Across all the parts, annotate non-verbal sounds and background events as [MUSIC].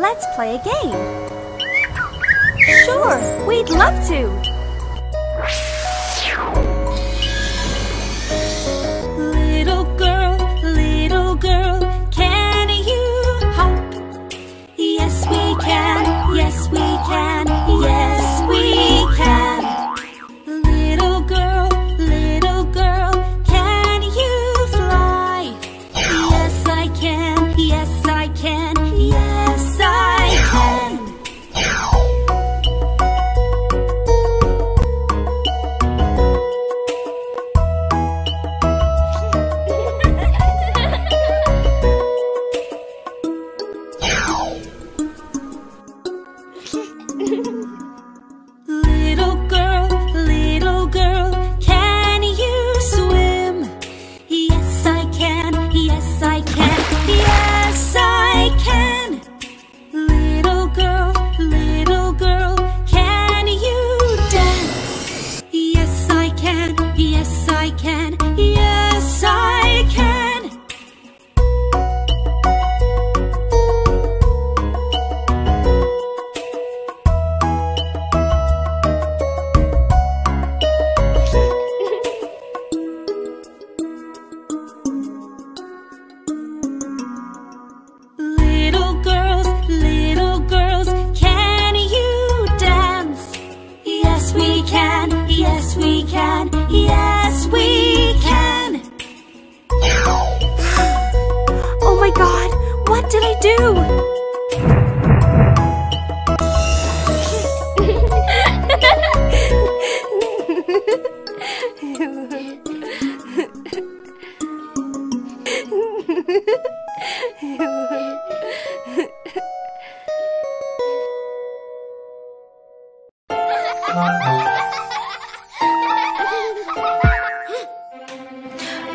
Let's play a game. Sure, we'd love to. Little girl, little girl.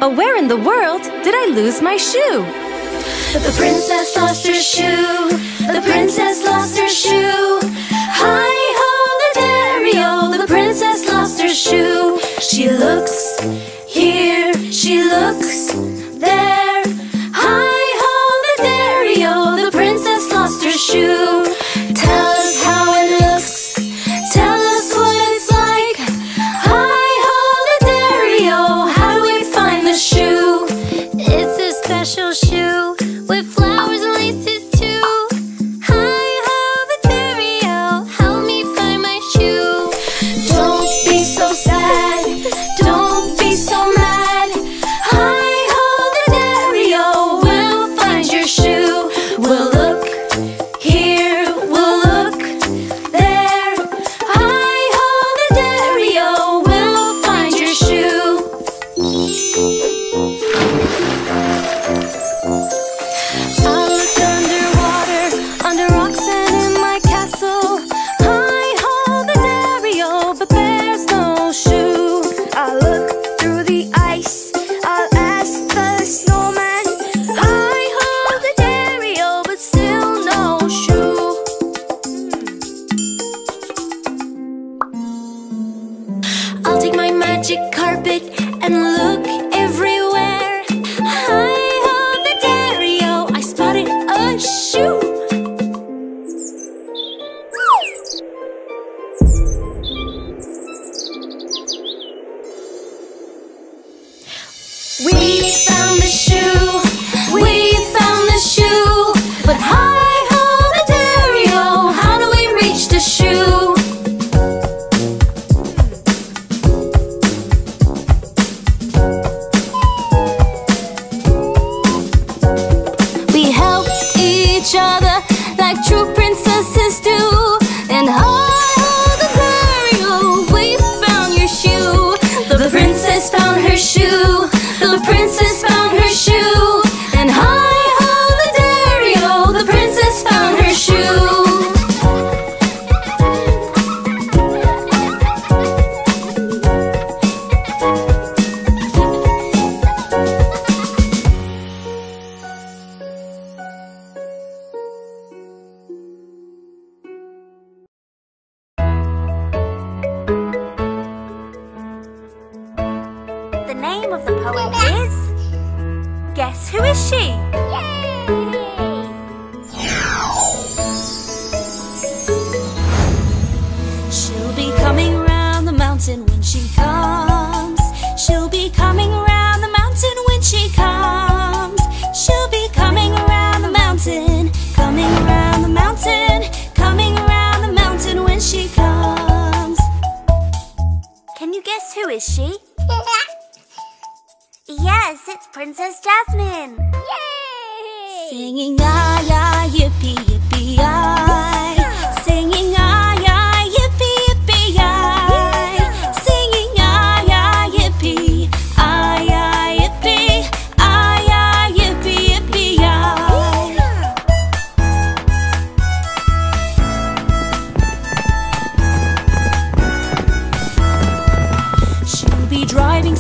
oh, where in the world did I lose my shoe? The princess lost her shoe. The princess lost her shoe. Hi ho, the dairy, oh, the princess lost her shoe. She looks magic carpet and look everywhere. Hi ho, the Dario! I spotted a shoe. We each other. name of the is Guess Who Is She? She'll be coming the mountain when she comes. She'll be coming the mountain when she comes. She'll be coming the mountain, coming the mountain, coming the mountain when she comes. Can you guess who is she? Princess Jasmine. Yay! Singing ay yippee yippee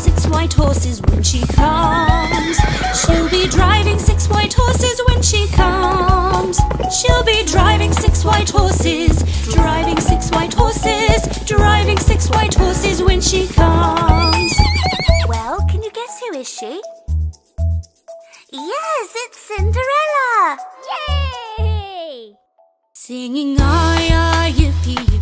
six white horses when she comes. She'll be driving six white horses when she comes. She'll be driving six white horses, driving six white horses, driving six white horses when she comes. Well, can you guess who is she? Yes, it's Cinderella. Yay! Singing I, I, yippee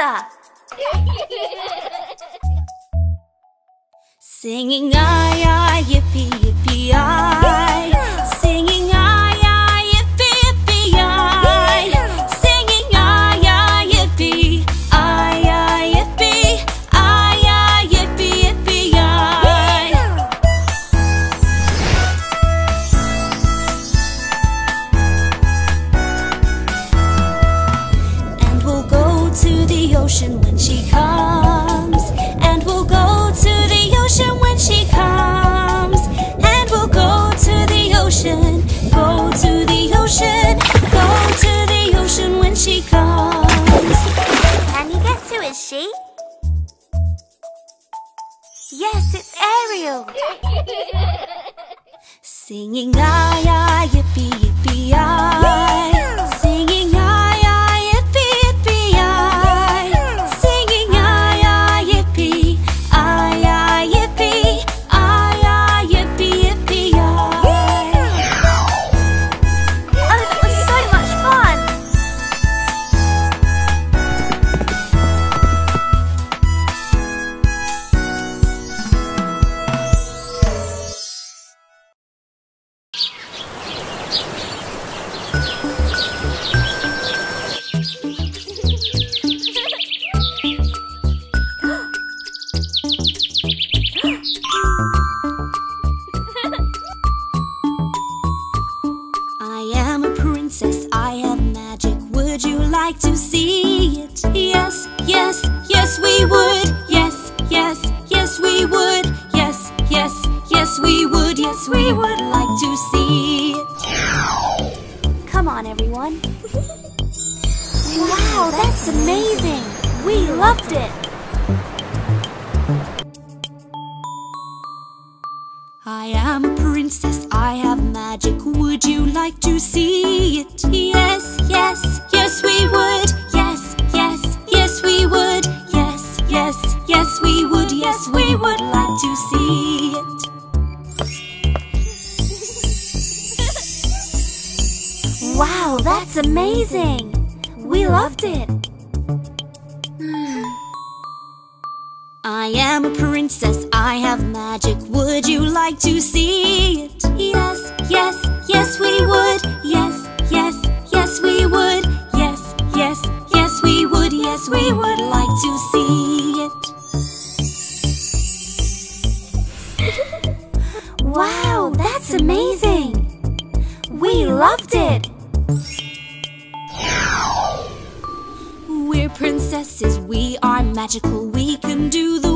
[LAUGHS] Singing ay ay yippee yippee ay. She? Yes, it's Ariel. [LAUGHS] Singing ay ay yippee yippee ay. Yes, we would like to see. Come on, everyone. wow, that's amazing! We loved it! I am a princess, I have magic. Would you like to see it? Amazing! We loved it! I am a princess, I have magic. Would you like to see it? Yes, yes, yes, we would. Yes, yes, yes, we would. Yes, yes, yes, we would. Yes, we would like to see it. [LAUGHS] Wow, that's amazing! We loved it! Princesses, we are magical, we can do the